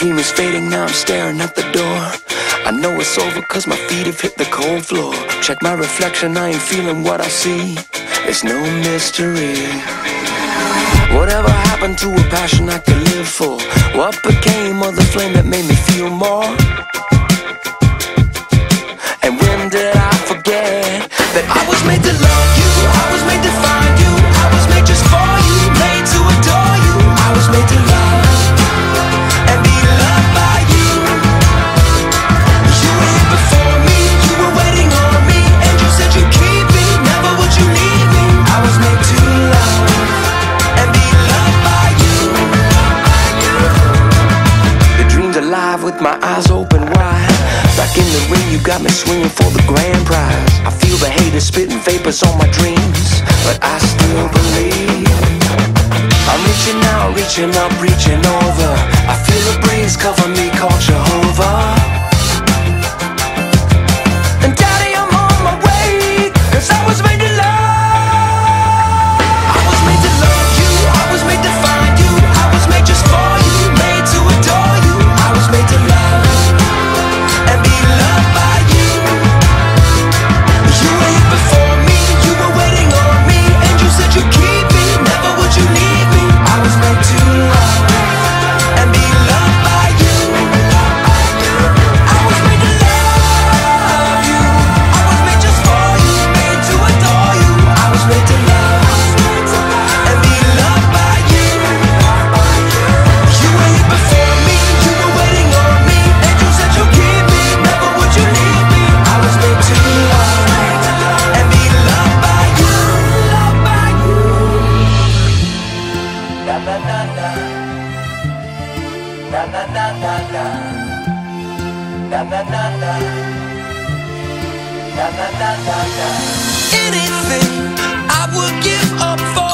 dream is fading, now I'm staring at the door. I know it's over cause my feet have hit the cold floor. Check my reflection, I ain't feeling what I see. It's no mystery. Whatever happened to a passion I could live for? What became of the flame that made me feel more? And when did I forget that I was made to love you? With my eyes open wide. Back in the ring, you got me swinging for the grand prize. I feel the haters spitting vapors on my dreams, but I still believe. I'm reaching out, reaching up, reaching over. I feel a breeze cover me, called Na na. Anything I would give up for